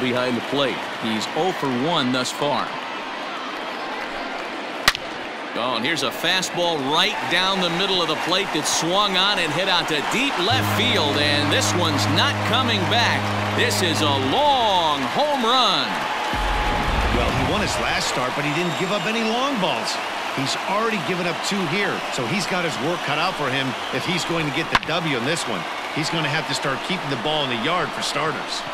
behind the plate. He's 0 for 1 thus far. Oh, and here's a fastball right down the middle of the plate that swung on and hit out to deep left field, and this one's not coming back. This is a long home run. Well, he won his last start, but he didn't give up any long balls. He's already given up two here, so he's got his work cut out for him if he's going to get the W in this one. He's going to have to start keeping the ball in the yard for starters.